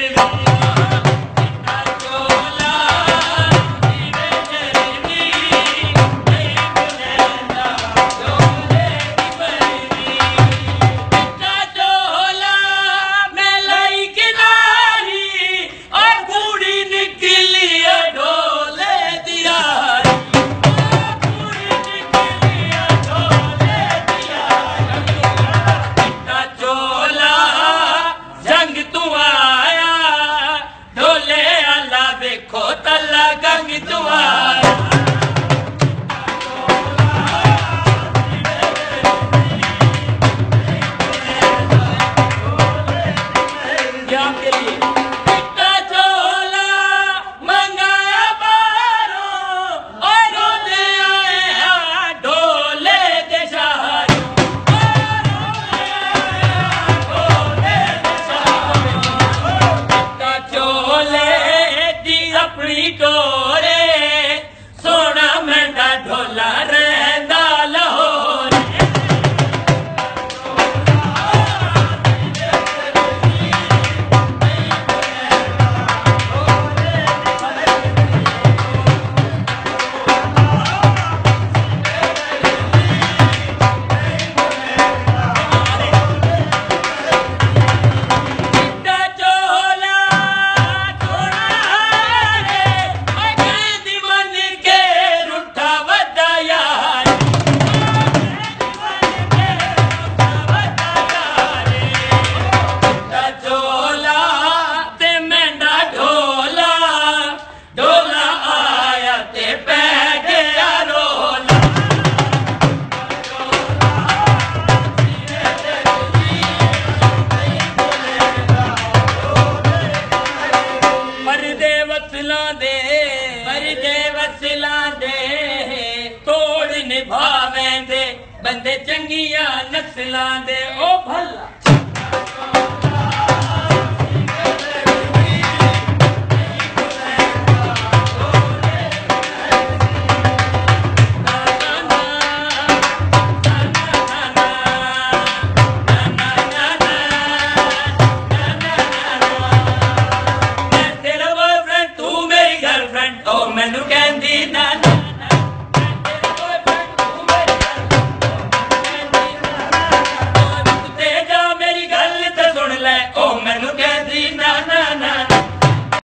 Thank you. देखो तला गंग दुआ ਤੋੜ ਦੇ ਬੰਦੇ ਚੰਗੀਆਂ ਨਸਲਾਂ ਦੇ ਉਹ ਭਲਾ।